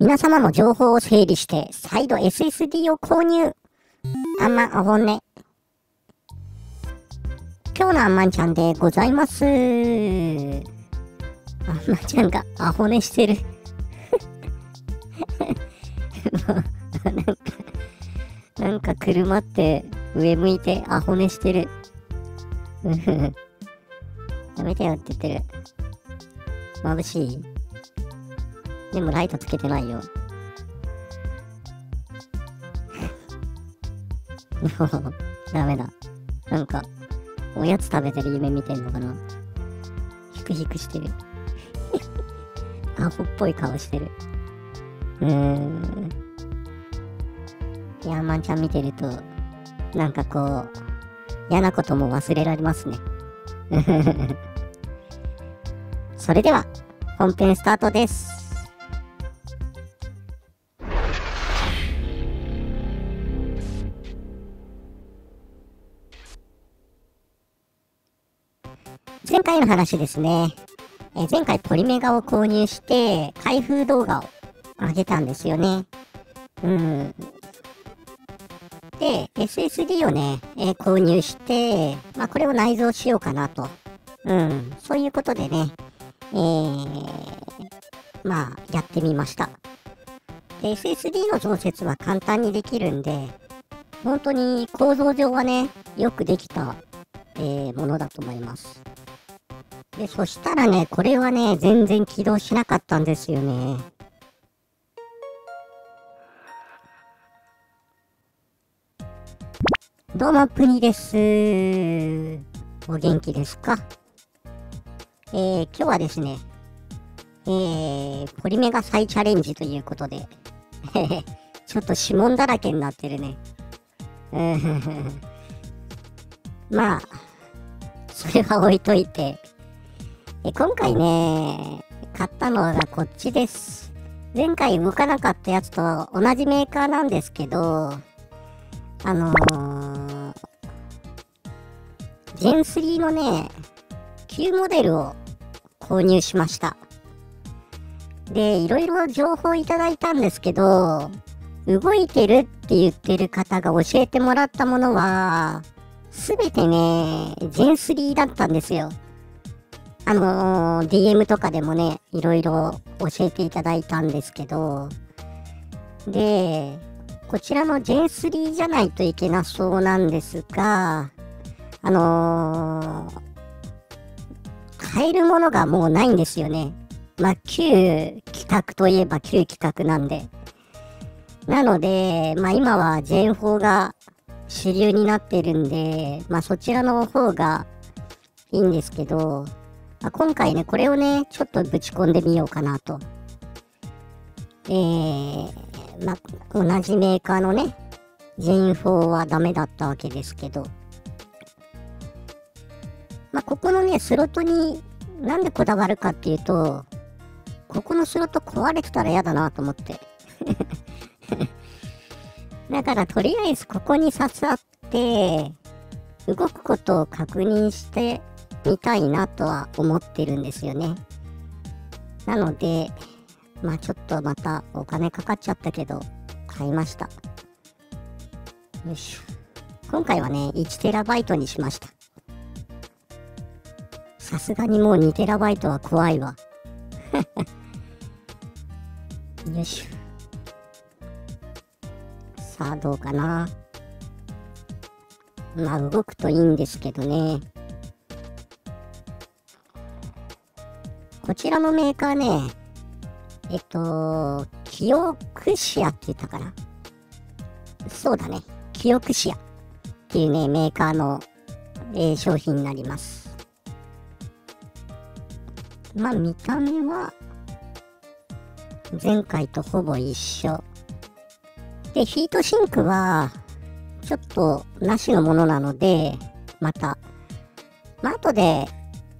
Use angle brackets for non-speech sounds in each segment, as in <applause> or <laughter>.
皆様の情報を整理して再度 SSD を購入。あんまあほんね今日のあんまんちゃんでございます。あんまちゃんがアホ寝してる。<laughs> なんかなんか車って上向いてアホ寝してる。<laughs> やめてよって言ってる。眩しい。でもライトつけてないよ。もう、ダメだ。なんか、おやつ食べてる夢見てんのかなヒクヒクしてる。<laughs> アホっぽい顔してる。うーん。ヤーマンちゃん見てると、なんかこう、嫌なことも忘れられますね。<laughs> それでは、本編スタートです。前回の話ですね。え前回ポリメガを購入して、開封動画を上げたんですよね。うん。で、SSD をね、え購入して、まあこれを内蔵しようかなと。うん。そういうことでね、えー、まあやってみました。SSD の増設は簡単にできるんで、本当に構造上はね、よくできた、えーものだと思います。で、そしたらね、これはね、全然起動しなかったんですよね。どうも、プニです。お元気ですか？えー、今日はですね、えー、ポリメガ再チャレンジということで、<laughs> ちょっと指紋だらけになってるね。<laughs> まあ、それは置いといて、え今回ね、買ったのがこっちです。前回動かなかったやつと同じメーカーなんですけど、あのー、ジェン3のね、旧モデルを購入しました。で、いろいろ情報いただいたんですけど、動いてるって言ってる方が教えてもらったものは、すべてね、ジェン3だったんですよ。あのー DM とかでもね、いろいろ教えていただいたんですけど、で、こちらの J3 じゃないといけなそうなんですが、あのー買えるものがもうないんですよね。まあ、旧企画といえば旧企画なんで。なので、まあ今は J4 が主流になってるんで、まあそちらの方がいいんですけど、まあ、今回ね、これをね、ちょっとぶち込んでみようかなと。えー、まあ、同じメーカーのね、ジェイン4はダメだったわけですけど、まあ、ここのね、スロットになんでこだわるかっていうと、ここのスロット壊れてたら嫌だなと思って。<laughs> だからとりあえずここに刺さって、動くことを確認してみたいなとは思ってるんですよね。なので、まあちょっとまたお金かかっちゃったけど、買いました。よいしょ。今回はね、1TB にしました。さすがにもう 2TB は怖いわ。<laughs> よいしょ。さあ、どうかな。まあ、動くといいんですけどね。こちらのメーカーね、えっと、キオクシアって言ったかな？そうだね。キオクシアっていうね、メーカーの、えー商品になります。まあ、見た目は、前回とほぼ一緒。で、ヒートシンクは、ちょっとなしのものなので、また、まあ、後で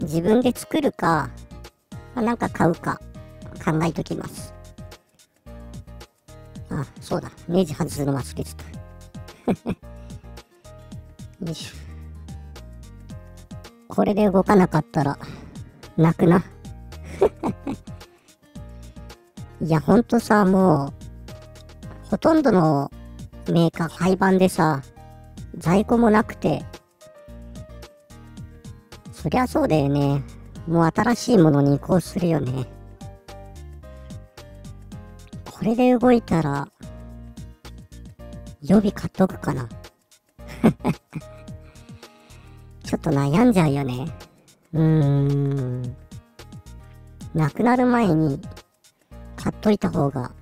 自分で作るか、まあ、なんか買うか考えときます。あ、そうだ。ネジ外すの忘れてた。<laughs> よいしょ。これで動かなかったら、泣くな。<laughs> いや、ほんとさ、もう、ほとんどのメーカー廃盤でさ、在庫もなくて、そりゃそうだよね。もう新しいものに移行するよね。これで動いたら、予備買っとくかな。<laughs> ちょっと悩んじゃうよね。うーん。なくなる前に買っといた方が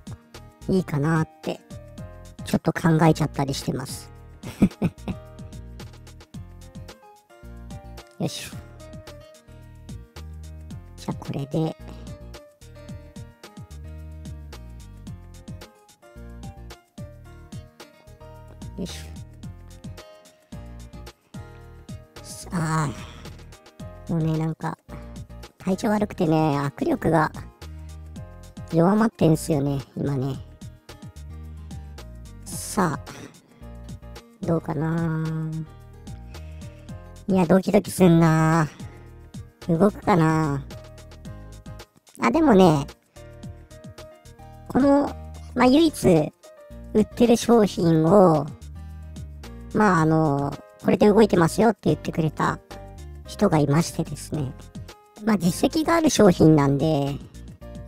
いいかなってちょっと考えちゃったりしてます <laughs> よいしょこれで。よしさあ。もうねなんか体調悪くてね握力が弱まってんすよね今ね。さあ。どうかな。いやドキドキすんな。動くかな。あでもねこのまあ唯一売ってる商品をまああのこれで動いてますよって言ってくれた人がいましてですねまあ実績がある商品なんで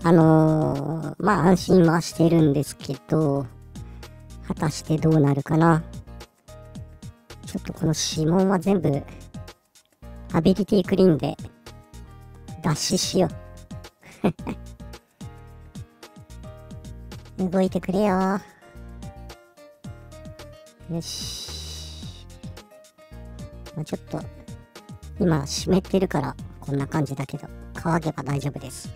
あのー、まあ安心はしてるんですけど、果たしてどうなるかな。ちょっとこの指紋は全部、アビリティクリーンで、脱脂しよう。<laughs> 動いてくれよ。よし。まあ、ちょっと、今湿ってるからこんな感じだけど、乾けば大丈夫です。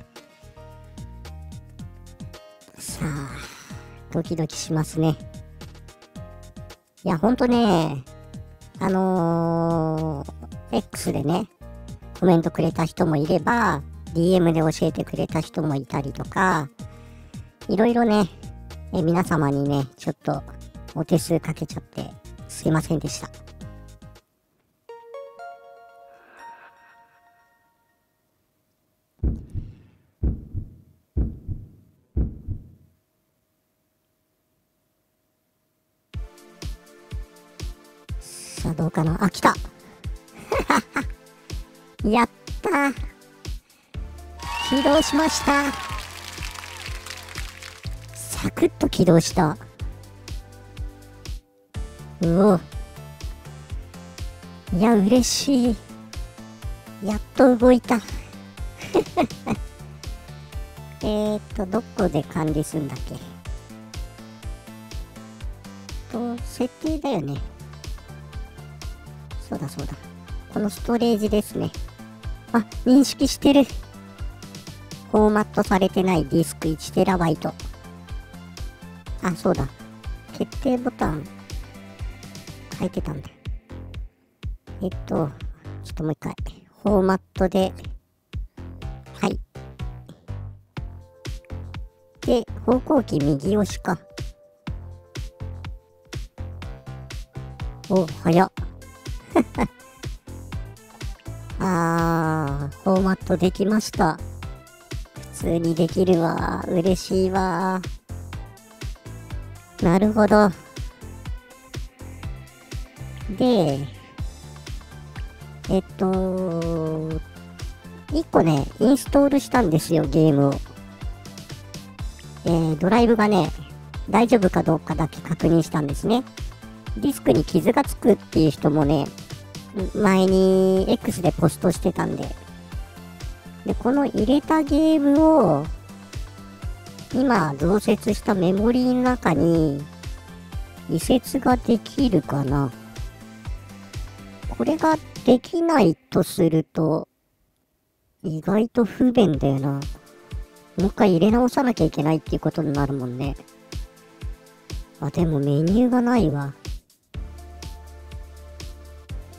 さあ、ドキドキしますね。いや、ほんとね、あのー、X でね、コメントくれた人もいれば、DM で教えてくれた人もいたりとか、いろいろね、え皆様にね、ちょっとお手数かけちゃってすいませんでした。さあどうかな？あ、来た。<laughs> やった起動しました。サクッと起動した。うお。いや嬉しい。やっと動いた。<laughs> えっとどこで管理するんだっけ？と設定だよね。そうだそうだ。このストレージですね。あ、認識してる。フォーマットされてないディスク 1TB。あ、そうだ。決定ボタン書いてたんだ。えっと、ちょっともう一回。フォーマットで、はい。で、方向キー右押しか。お、早っ。<laughs> あー、フォーマットできました。普通にできるわ。嬉しいわ。なるほど。で、えっと、1個ね、インストールしたんですよ、ゲームを。えー、ドライブがね、大丈夫かどうかだけ確認したんですね。ディスクに傷がつくっていう人もね、前に X でポストしてたんで。で、この入れたゲームを、今増設したメモリーの中に移設ができるかなこれができないとすると、意外と不便だよな。もう一回入れ直さなきゃいけないっていうことになるもんね。あ、でもメニューがないわ。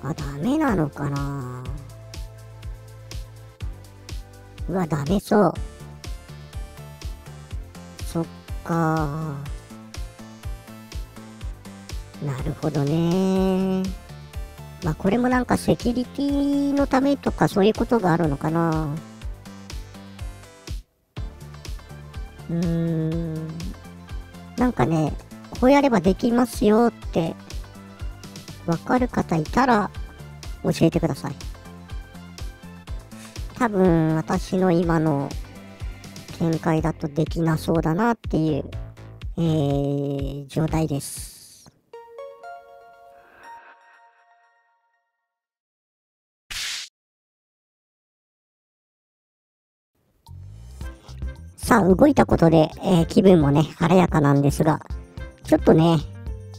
あ、ダメなのかなうわ、ダメそう。そっかなるほどね。まあこれもなんかセキュリティのためとかそういうことがあるのかな。うーんなんかねこうやればできますよってわかる方いたら教えてください多分私の今の見解だとできなそうだなっていう、えー、状態です。さあ動いたことで、えー気分もね晴れやかなんですがちょっとね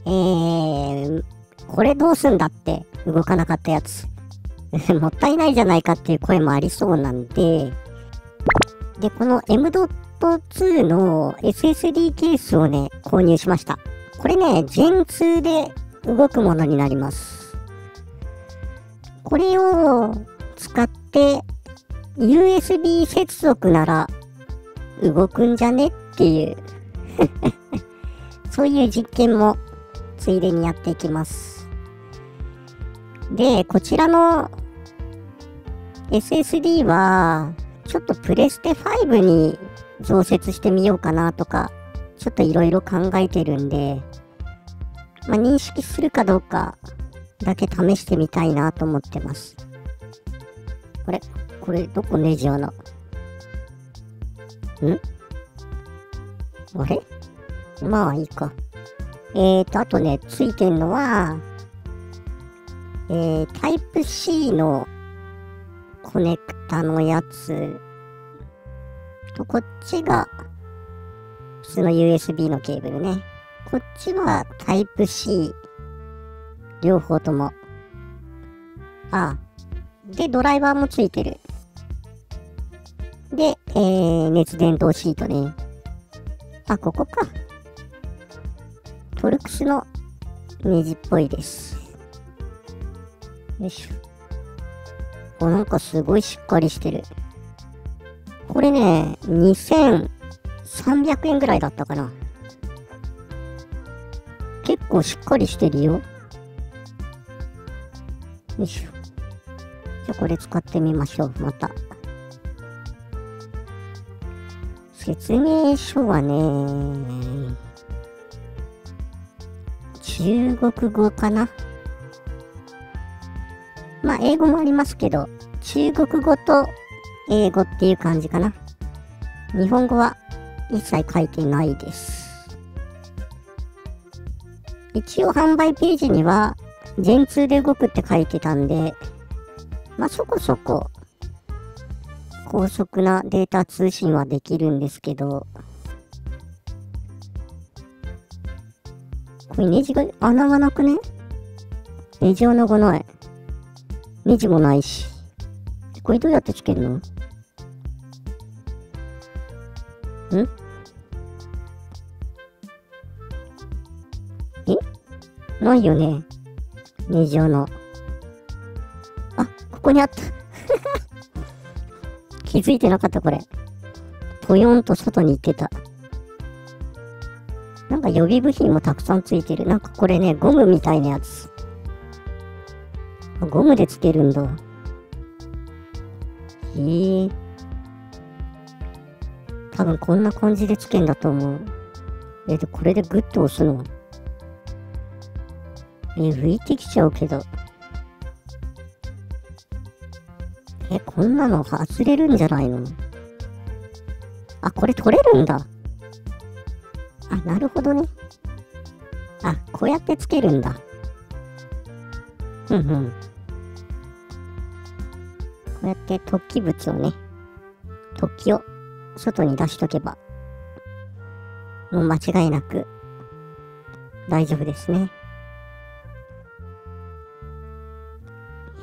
えー、これどうすんだって動かなかったやつ。もったいないじゃないかっていう声もありそうなんで。でこの M.2 の SSD ケースをね購入しました。これね Gen2 で動くものになります。これを使って USB 接続なら動くんじゃねっていう。<laughs> そういう実験もついでにやっていきます。で、こちらの SSD は、ちょっとプレステ5に増設してみようかなとか、ちょっといろいろ考えてるんで、まあ、認識するかどうかだけ試してみたいなと思ってます。あれこれどこネジ穴ん？あれ？まあいいか。えーと、あとね、ついてんのは、えー、タイプ C のコネクタのやつと、こっちが普通の USB のケーブルね。こっちはタイプ C。両方とも。ああで、ドライバーもついてる。で、えー、熱伝導シートね。あ、ここか。トルクスのネジっぽいです。よいしょ。お、なんかすごいしっかりしてる。これね、2300円ぐらいだったかな。結構しっかりしてるよ。よいしょ。じゃあこれ使ってみましょう。また。説明書はね、中国語かなまあ、英語もありますけど、中国語と英語っていう感じかな。日本語は一切書いてないです。一応販売ページには、Gen2 で動くって書いてたんで、まあそこそこ高速なデータ通信はできるんですけど、これネジが穴がなくね？ネジ穴がない。ネジもないし。これどうやってつけるの？ん？え？ないよねネジ穴。あ、ここにあった。<laughs> 気づいてなかったこれ。ぽよんと外に行ってた。なんか予備部品もたくさんついてる。なんかこれね、ゴムみたいなやつ。ゴムでつけるんだ。へえ。多分こんな感じでつけんだと思う。え、で、これでグッと押すの？え、浮いてきちゃうけど。え、こんなの外れるんじゃないの？あ、これ取れるんだ。あ、なるほどね。あ、こうやってつけるんだ。うんうん。こうやって突起物をね、突起を外に出しとけば、もう間違いなく大丈夫ですね。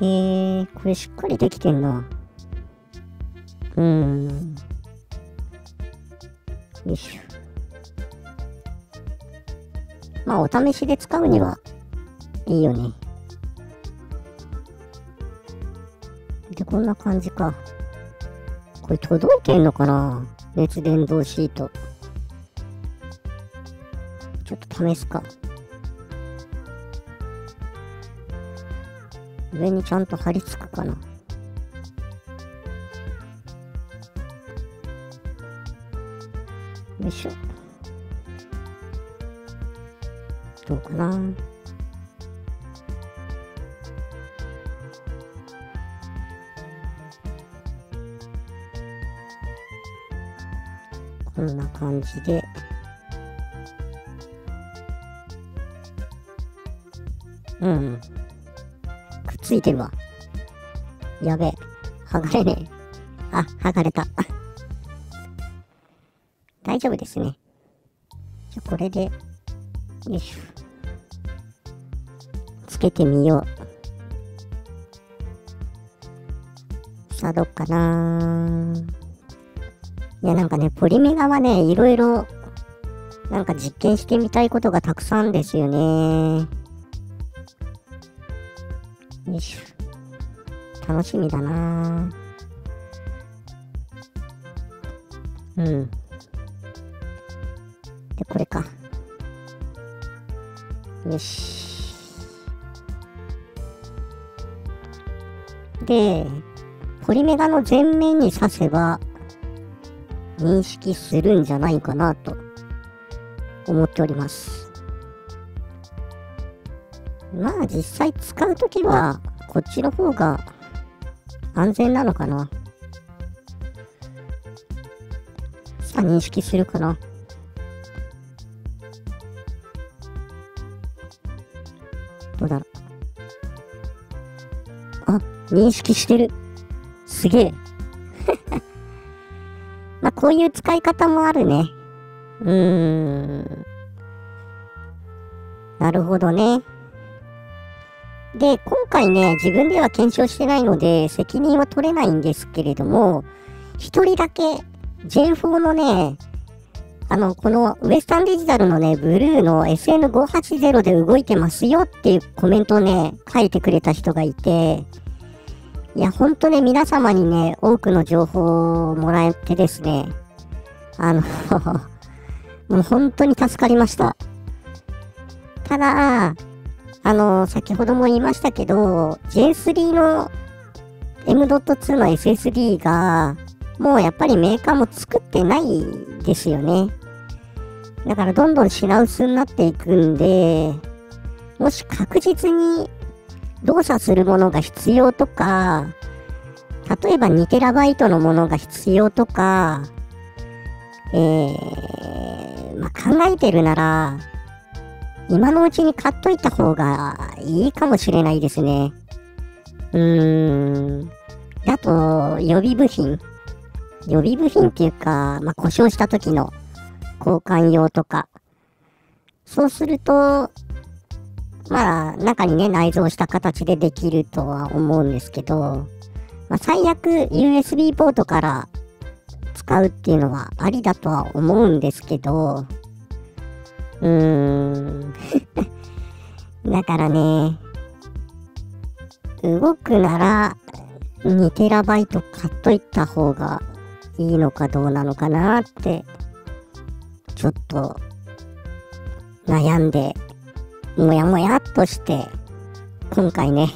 へえ、これしっかりできてんな。うーん。よいしょ。まあ、お試しで使うにはいいよね。こんな感じか。これ届いてんのかな？熱伝導シート。ちょっと試すか。上にちゃんと貼り付くかな。よいしょ。どうかな？こんな感じで。うん。くっついてるわ。やべえ。剥がれねえ。あ、剥がれた。大丈夫ですね。じゃ、これで、よいしょ。つけてみよう。さあ、どっかないいや、なんかね、ポリメガはね、いろいろ、なんか実験してみたいことがたくさんですよね。よいしょ。楽しみだなうん。で、これか。よし。で、ポリメガの前面に刺せば、認識するんじゃないかなと思っております。まあ実際使うときはこっちの方が安全なのかな。さあ認識するかな。どうだろう。あ、認識してる。すげえ。まあ、こういう使い方もあるね。うーん。なるほどね。で、今回ね、自分では検証してないので、責任は取れないんですけれども、一人だけ、J4 のね、あの、このウエスタンデジタルのね、ブルーの SN580 で動いてますよっていうコメントをね、書いてくれた人がいて、いや、ほんとね、皆様にね、多くの情報をもらえてですね、あの、<laughs> もう本当に助かりました。ただ、あの、先ほども言いましたけど、J3 の M.2 の SSD が、もうやっぱりメーカーも作ってないですよね。だからどんどん品薄になっていくんで、もし確実に動作するものが必要とか、例えば 2TB のものが必要とか、えー、まあ、考えてるなら、今のうちに買っといた方がいいかもしれないですね。うーん。あと、予備部品。予備部品っていうか、まあ、故障した時の交換用とか。そうすると、まあ、中にね、内蔵した形でできるとは思うんですけど、まあ、最悪 USB ポートから使うっていうのはありだとは思うんですけど、うーん。<laughs> だからね、動くなら 2TB 買っといた方がいいのかどうなのかなって、ちょっと悩んで、もやもやっとして、今回ね、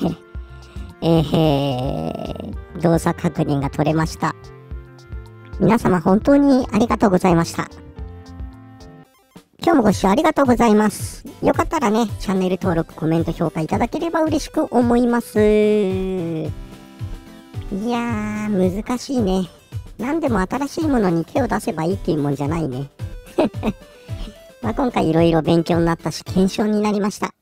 <laughs> えー、動作確認が取れました。皆様本当にありがとうございました。今日もご視聴ありがとうございます。よかったらね、チャンネル登録、コメント、評価いただければ嬉しく思います。いやー、難しいね。何でも新しいものに手を出せばいいっていうもんじゃないね。まあ今回いろいろ勉強になったし、検証になりました。